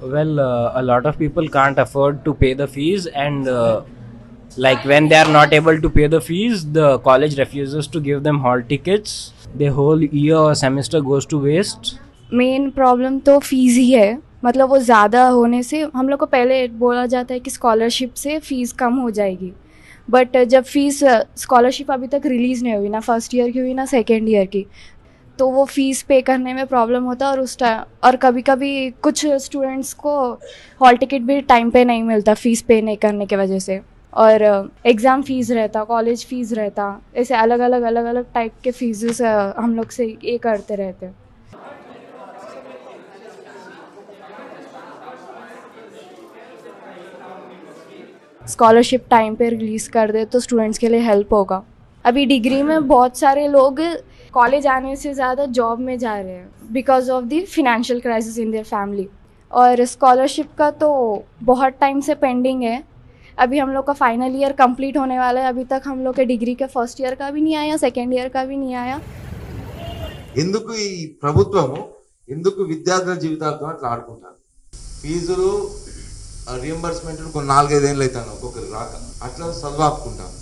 Well, uh, a lot of people can't afford to pay the fees, and uh, like when they are not able to pay the fees, the college refuses to give them hall tickets. The whole year or semester goes to waste. Main problem तो fees ही है मतलब वो ज़्यादा होने से हम लोग को पहले बोला जाता है कि स्कॉलरशिप से फ़ीस कम हो जाएगी बट जब फ़ीस स्कॉलरशिप अभी तक रिलीज़ नहीं हुई ना फ़र्स्ट ईयर की हुई ना सेकेंड ईयर की तो वो फ़ीस पे करने में प्रॉब्लम होता है और उस टाइम और कभी कभी कुछ स्टूडेंट्स को हॉल टिकट भी टाइम पे नहीं मिलता फ़ीस पे नहीं करने की वजह से। और एग्ज़ाम फ़ीस रहता कॉलेज फ़ीस रहता, ऐसे अलग अलग अलग अलग टाइप के फीसेस हम लोग से ये करते रहते हैं। स्कॉलरशिप टाइम पे रिलीज़ कर दे तो स्टूडेंट्स के लिए हेल्प होगा। अभी डिग्री में बहुत सारे लोग कॉलेज आने से ज़्यादा जॉब में जा रहे हैं because of the financial crisis in their family और स्कॉलरशिप का तो बहुत टाइम से पेंडिंग है अभी हम लोग का फाइनल ईयर कंप्लीट होने वाला है अभी तक हम लोग के डिग्री के फर्स्ट ईयर का भी नहीं आया सेकेंड ईयर का भी नहीं आया ఎందుకు ఈ ప్రభుత్వము ఎందుకు విద్యార్థుల జీవితాలతో అట్లా ఆడుకుంటారు ఫీజులు రియంబర్స్మెంట్ కొన్ని నాలుగైదేళ్ళు అవుతాను ఒక్కొక్కరు రాక అట్లా చదువు ఆపుకుంటాను